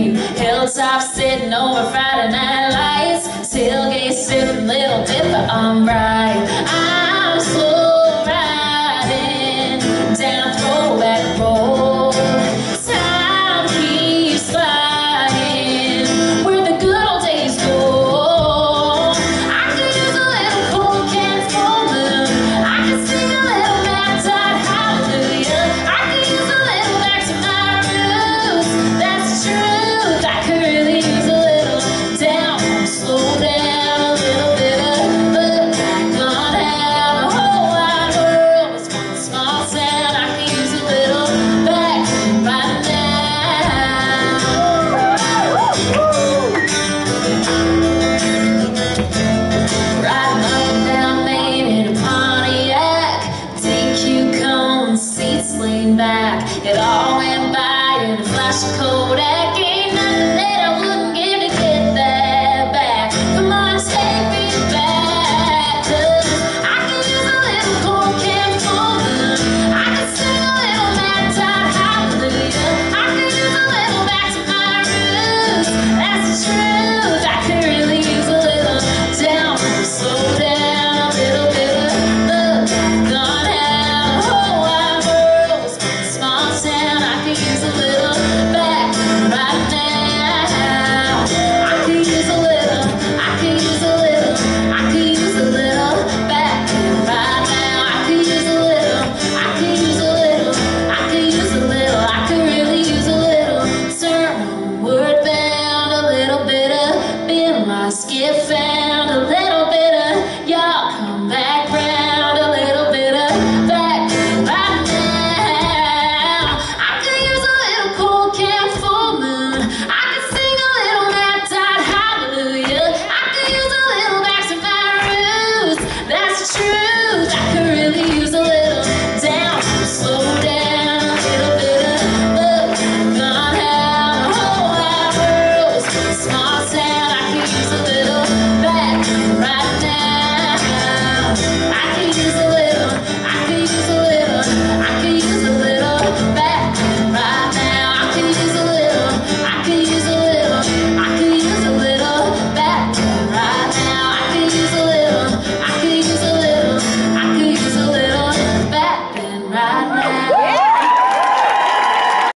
green. Hilltops sitting over Friday night lights. Tailgate sipping little Dipper on bright. I back. It all went by in a flash of cold air. must give